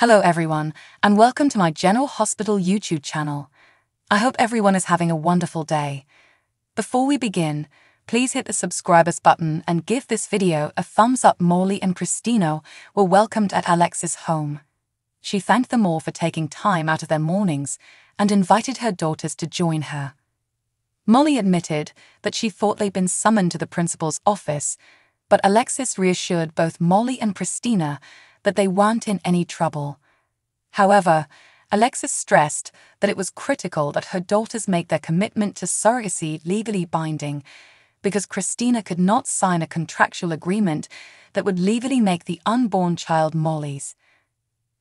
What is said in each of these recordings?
Hello, everyone, and welcome to my General Hospital YouTube channel. I hope everyone is having a wonderful day. Before we begin, please hit the subscribers button and give this video a thumbs up. Molly and Christina were welcomed at Alexis' home. She thanked them all for taking time out of their mornings and invited her daughters to join her. Molly admitted that she thought they'd been summoned to the principal's office, but Alexis reassured both Molly and Christina that they weren't in any trouble. However, Alexis stressed that it was critical that her daughters make their commitment to surrogacy legally binding, because Christina could not sign a contractual agreement that would legally make the unborn child Molly's.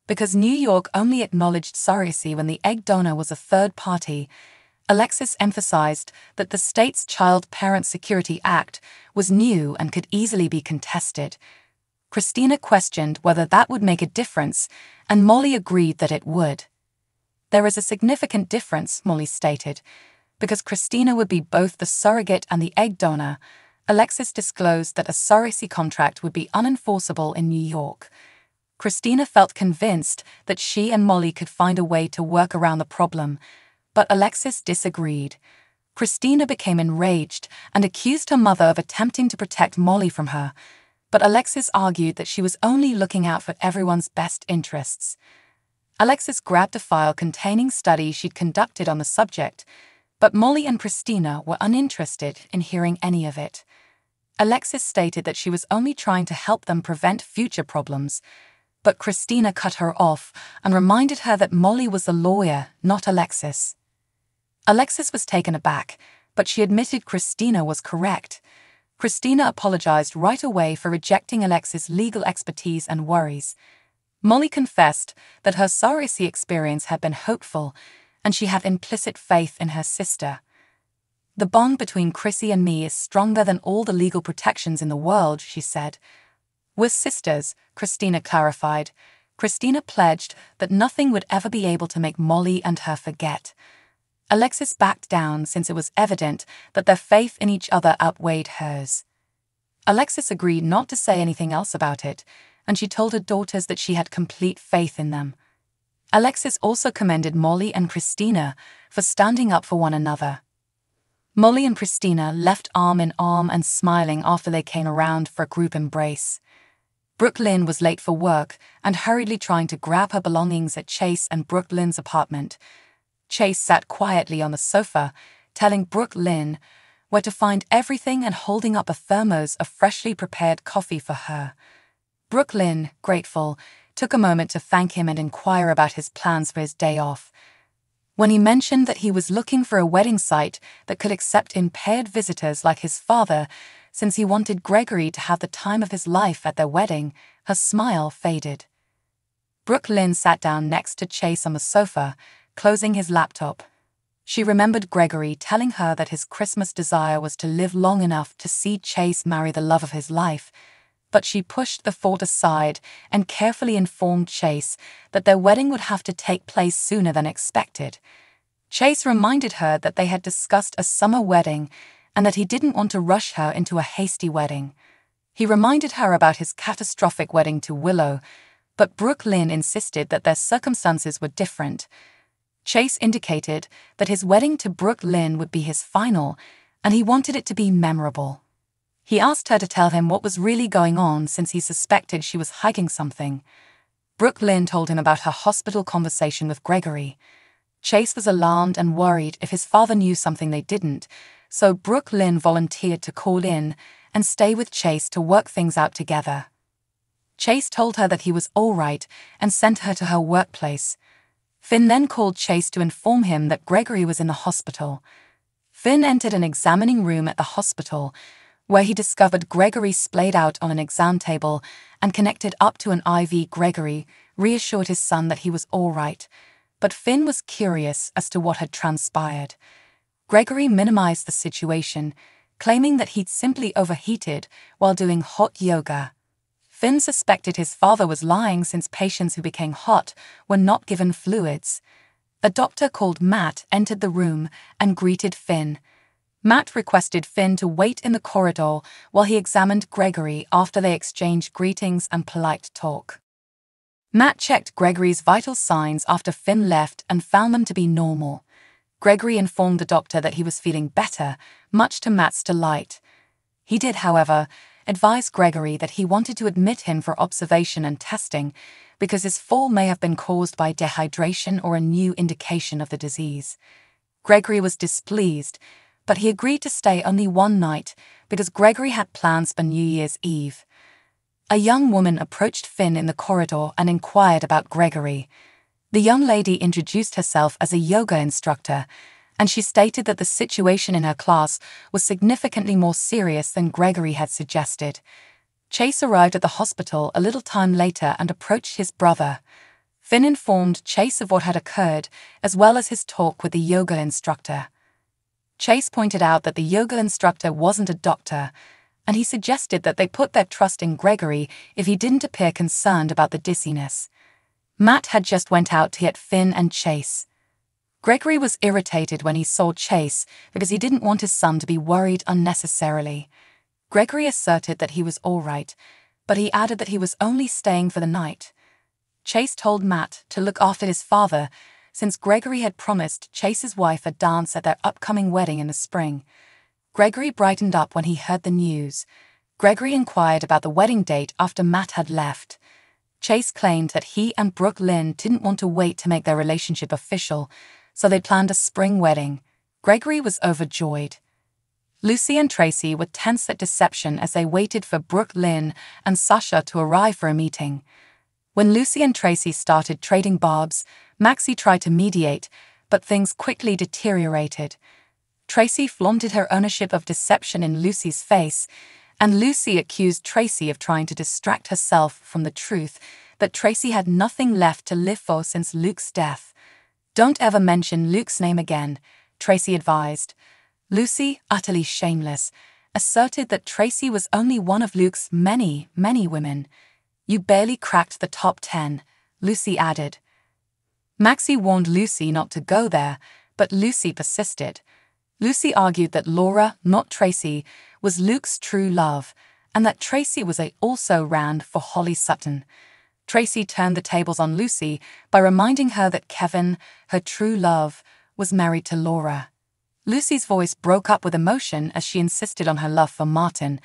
Because New York only acknowledged surrogacy when the egg donor was a third party, Alexis emphasized that the state's Child Parent Security Act was new and could easily be contested. Christina questioned whether that would make a difference, and Molly agreed that it would. There is a significant difference, Molly stated, because Christina would be both the surrogate and the egg donor. Alexis disclosed that a surrogacy contract would be unenforceable in New York. Christina felt convinced that she and Molly could find a way to work around the problem, but Alexis disagreed. Christina became enraged and accused her mother of attempting to protect Molly from her, but Alexis argued that she was only looking out for everyone's best interests. Alexis grabbed a file containing studies she'd conducted on the subject, but Molly and Christina were uninterested in hearing any of it. Alexis stated that she was only trying to help them prevent future problems, but Christina cut her off and reminded her that Molly was the lawyer, not Alexis. Alexis was taken aback, but she admitted Christina was correct. Christina apologized right away for rejecting Alexis' legal expertise and worries. Molly confessed that her surrogacy experience had been hopeful, and she had implicit faith in her sister. The bond between Chrissy and me is stronger than all the legal protections in the world, she said. We're sisters, Christina clarified. Christina pledged that nothing would ever be able to make Molly and her forget. Alexis backed down since it was evident that their faith in each other outweighed hers. Alexis agreed not to say anything else about it, and she told her daughters that she had complete faith in them. Alexis also commended Molly and Christina for standing up for one another. Molly and Christina left arm in arm and smiling after they came around for a group embrace. Brook Lynn was late for work and hurriedly trying to grab her belongings at Chase and Brook Lynn's apartment. Chase sat quietly on the sofa, telling Brook Lynn where to find everything and holding up a thermos of freshly prepared coffee for her. Brook Lynn, grateful, took a moment to thank him and inquire about his plans for his day off. When he mentioned that he was looking for a wedding site that could accept impaired visitors like his father, since he wanted Gregory to have the time of his life at their wedding, her smile faded. Brook Lynn sat down next to Chase on the sofa, closing his laptop. She remembered Gregory telling her that his Christmas desire was to live long enough to see Chase marry the love of his life, but she pushed the thought aside and carefully informed Chase that their wedding would have to take place sooner than expected. Chase reminded her that they had discussed a summer wedding and that he didn't want to rush her into a hasty wedding. He reminded her about his catastrophic wedding to Willow, but Brook Lynn insisted that their circumstances were different. Chase indicated that his wedding to Brook Lynn would be his final, and he wanted it to be memorable. He asked her to tell him what was really going on since he suspected she was hiding something. Brook Lynn told him about her hospital conversation with Gregory. Chase was alarmed and worried if his father knew something they didn't, so Brook Lynn volunteered to call in and stay with Chase to work things out together. Chase told her that he was all right and sent her to her workplace. Finn then called Chase to inform him that Gregory was in the hospital. Finn entered an examining room at the hospital, where he discovered Gregory splayed out on an exam table and connected up to an IV. Gregory reassured his son that he was all right, but Finn was curious as to what had transpired. Gregory minimized the situation, claiming that he'd simply overheated while doing hot yoga. Finn suspected his father was lying since patients who became hot were not given fluids. A doctor called Matt entered the room and greeted Finn. Matt requested Finn to wait in the corridor while he examined Gregory after they exchanged greetings and polite talk. Matt checked Gregory's vital signs after Finn left and found them to be normal. Gregory informed the doctor that he was feeling better, much to Matt's delight. He did, however, advise Gregory that he wanted to admit him for observation and testing because his fall may have been caused by dehydration or a new indication of the disease. Gregory was displeased, but he agreed to stay only one night because Gregory had plans for New Year's Eve. A young woman approached Finn in the corridor and inquired about Gregory. The young lady introduced herself as a yoga instructor and she stated that the situation in her class was significantly more serious than Gregory had suggested. Chase arrived at the hospital a little time later and approached his brother. Finn informed Chase of what had occurred, as well as his talk with the yoga instructor. Chase pointed out that the yoga instructor wasn't a doctor, and he suggested that they put their trust in Gregory if he didn't appear concerned about the dizziness. Matt had just went out to get Finn and Chase. Gregory was irritated when he saw Chase because he didn't want his son to be worried unnecessarily. Gregory asserted that he was all right, but he added that he was only staying for the night. Chase told Matt to look after his father since Gregory had promised Chase's wife a dance at their upcoming wedding in the spring. Gregory brightened up when he heard the news. Gregory inquired about the wedding date after Matt had left. Chase claimed that he and Brook Lynn didn't want to wait to make their relationship official so they planned a spring wedding. Gregory was overjoyed. Lucy and Tracy were tense at deception as they waited for Brook Lynn and Sasha to arrive for a meeting. When Lucy and Tracy started trading barbs, Maxie tried to mediate, but things quickly deteriorated. Tracy flaunted her ownership of deception in Lucy's face, and Lucy accused Tracy of trying to distract herself from the truth that Tracy had nothing left to live for since Luke's death. Don't ever mention Luke's name again, Tracy advised. Lucy, utterly shameless, asserted that Tracy was only one of Luke's many, many women. You barely cracked the top ten, Lucy added. Maxie warned Lucy not to go there, but Lucy persisted. Lucy argued that Laura, not Tracy, was Luke's true love, and that Tracy was a also ran for Holly Sutton. Tracy turned the tables on Lucy by reminding her that Kevin, her true love, was married to Laura. Lucy's voice broke up with emotion as she insisted on her love for Martin,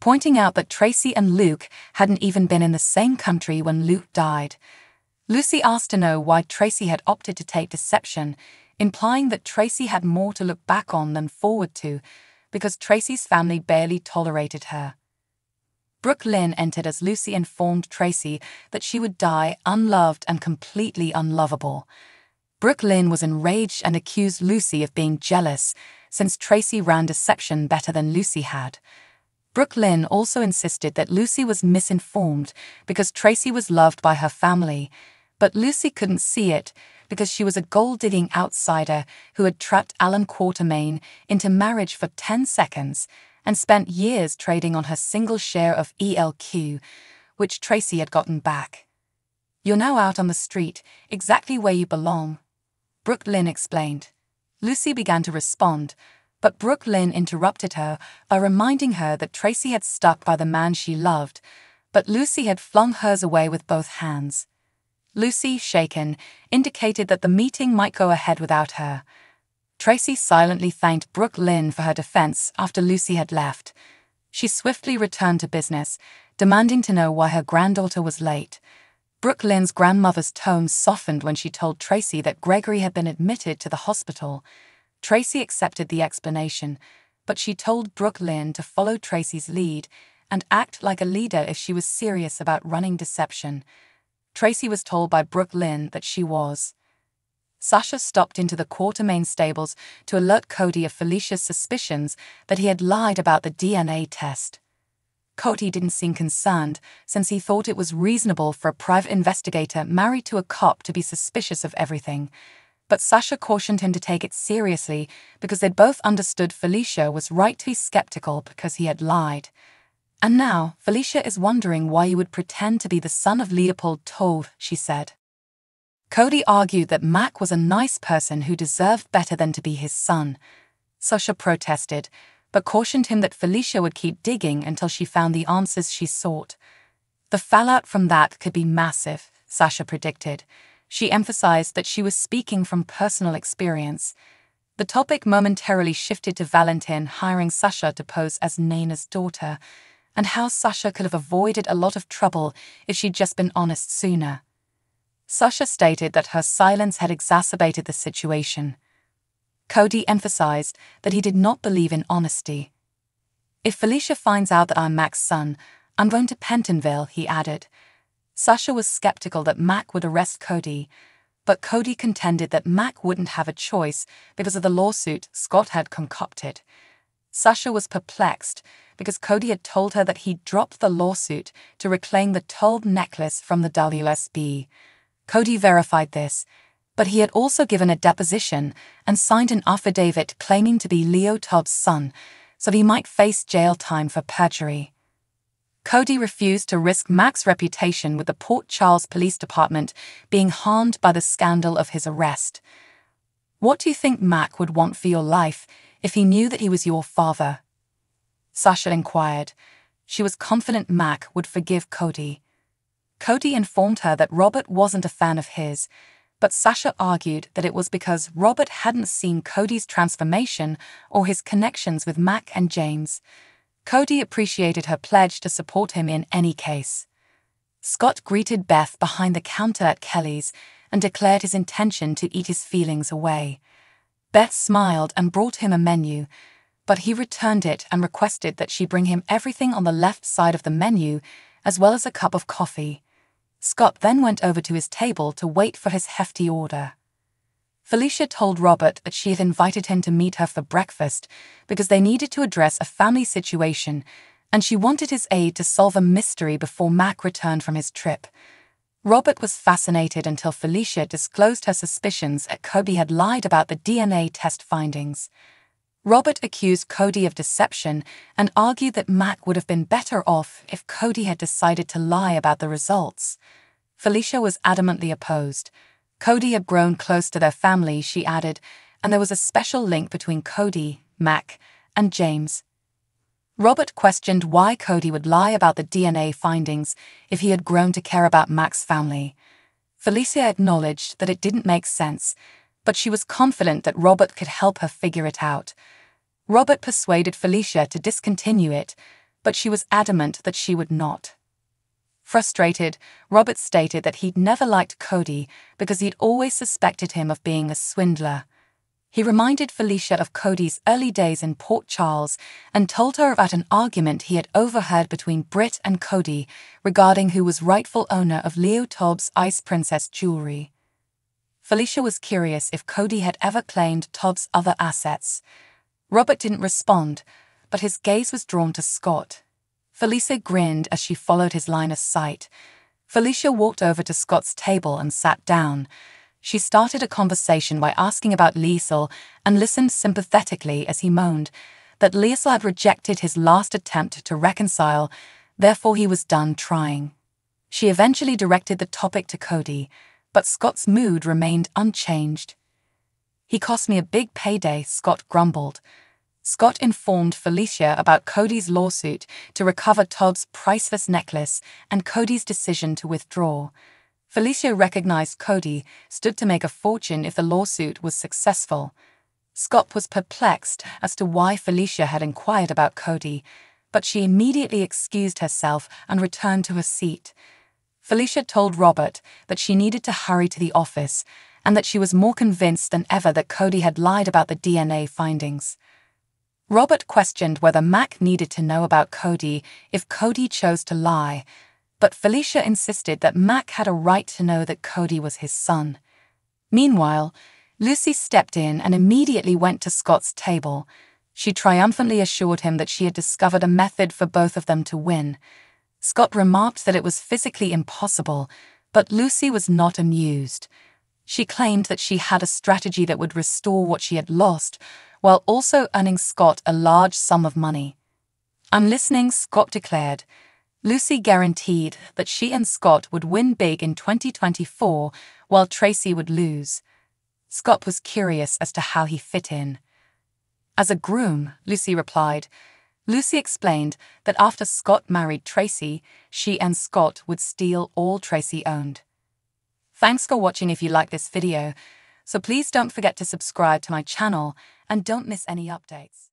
pointing out that Tracy and Luke hadn't even been in the same country when Luke died. Lucy asked to know why Tracy had opted to take deception, implying that Tracy had more to look back on than forward to, because Tracy's family barely tolerated her. Brook Lynn entered as Lucy informed Tracy that she would die unloved and completely unlovable. Brook Lynn was enraged and accused Lucy of being jealous, since Tracy ran deception better than Lucy had. Brook Lynn also insisted that Lucy was misinformed because Tracy was loved by her family, but Lucy couldn't see it because she was a gold digging outsider who had trapped Alan Quartermaine into marriage for 10 seconds and spent years trading on her single share of ELQ, which Tracy had gotten back. You're now out on the street, exactly where you belong, Brook Lynn explained. Lucy began to respond, but Brook Lynn interrupted her by reminding her that Tracy had stuck by the man she loved, but Lucy had flung hers away with both hands. Lucy, shaken, indicated that the meeting might go ahead without her. Tracy silently thanked Brook Lynn for her defense after Lucy had left. She swiftly returned to business, demanding to know why her granddaughter was late. Brook Lynn's grandmother's tone softened when she told Tracy that Gregory had been admitted to the hospital. Tracy accepted the explanation, but she told Brook Lynn to follow Tracy's lead and act like a leader if she was serious about running deception. Tracy was told by Brooke Lynn that she was. Sasha stopped into the Quartermaine stables to alert Cody of Felicia's suspicions that he had lied about the DNA test. Cody didn't seem concerned, since he thought it was reasonable for a private investigator married to a cop to be suspicious of everything. But Sasha cautioned him to take it seriously because they'd both understood Felicia was right to be skeptical because he had lied. And now, Felicia is wondering why you would pretend to be the son of Leopold Taub, she said. Cody argued that Mac was a nice person who deserved better than to be his son. Sasha protested, but cautioned him that Felicia would keep digging until she found the answers she sought. The fallout from that could be massive, Sasha predicted. She emphasized that she was speaking from personal experience. The topic momentarily shifted to Valentin hiring Sasha to pose as Nina's daughter, and how Sasha could have avoided a lot of trouble if she'd just been honest sooner. Sasha stated that her silence had exacerbated the situation. Cody emphasized that he did not believe in honesty. If Felicia finds out that I'm Mac's son, I'm going to Pentonville, he added. Sasha was skeptical that Mac would arrest Cody, but Cody contended that Mac wouldn't have a choice because of the lawsuit Scott had concocted. Sasha was perplexed because Cody had told her that he'd dropped the lawsuit to reclaim the Taub necklace from the WSB. Cody verified this, but he had also given a deposition and signed an affidavit claiming to be Leo Taub's son, so he might face jail time for perjury. Cody refused to risk Mac's reputation with the Port Charles Police Department being harmed by the scandal of his arrest. What do you think Mac would want for your life if he knew that he was your father? Sasha inquired. She was confident Mac would forgive Cody. Cody informed her that Robert wasn't a fan of his, but Sasha argued that it was because Robert hadn't seen Cody's transformation or his connections with Mac and James. Cody appreciated her pledge to support him in any case. Scott greeted Beth behind the counter at Kelly's and declared his intention to eat his feelings away. Beth smiled and brought him a menu, but he returned it and requested that she bring him everything on the left side of the menu, as well as a cup of coffee. Scott then went over to his table to wait for his hefty order. Felicia told Robert that she had invited him to meet her for breakfast because they needed to address a family situation and she wanted his aid to solve a mystery before Mac returned from his trip. Robert was fascinated until Felicia disclosed her suspicions that Cody had lied about the DNA test findings. Robert accused Cody of deception and argued that Mac would have been better off if Cody had decided to lie about the results. Felicia was adamantly opposed. Cody had grown close to their family, she added, and there was a special link between Cody, Mac, and James. Robert questioned why Cody would lie about the DNA findings if he had grown to care about Mac's family. Felicia acknowledged that it didn't make sense but she was confident that Robert could help her figure it out. Robert persuaded Felicia to discontinue it, but she was adamant that she would not. Frustrated, Robert stated that he'd never liked Cody because he'd always suspected him of being a swindler. He reminded Felicia of Cody's early days in Port Charles and told her about an argument he had overheard between Britt and Cody regarding who was rightful owner of Leo Taub's Ice Princess jewelry. Felicia was curious if Cody had ever claimed Taub's other assets. Robert didn't respond, but his gaze was drawn to Scott. Felicia grinned as she followed his line of sight. Felicia walked over to Scott's table and sat down. She started a conversation by asking about Liesl and listened sympathetically as he moaned that Liesl had rejected his last attempt to reconcile, therefore he was done trying. She eventually directed the topic to Cody but Scott's mood remained unchanged. He cost me a big payday, Scott grumbled. Scott informed Felicia about Cody's lawsuit to recover Taub's priceless necklace and Cody's decision to withdraw. Felicia recognized Cody stood to make a fortune if the lawsuit was successful. Scott was perplexed as to why Felicia had inquired about Cody, but she immediately excused herself and returned to her seat. Felicia told Robert that she needed to hurry to the office and that she was more convinced than ever that Cody had lied about the DNA findings. Robert questioned whether Mac needed to know about Cody if Cody chose to lie, but Felicia insisted that Mac had a right to know that Cody was his son. Meanwhile, Lucy stepped in and immediately went to Scott's table. She triumphantly assured him that she had discovered a method for both of them to win. Scott remarked that it was physically impossible, but Lucy was not amused. She claimed that she had a strategy that would restore what she had lost, while also earning Scott a large sum of money. I'm listening, Scott declared. Lucy guaranteed that she and Scott would win big in 2024, while Tracy would lose. Scott was curious as to how he fit in. As a groom, Lucy replied, Lucy explained that after Scott married Tracy, she and Scott would steal all Tracy owned. Thanks for watching if you like this video, so please don't forget to subscribe to my channel and don't miss any updates.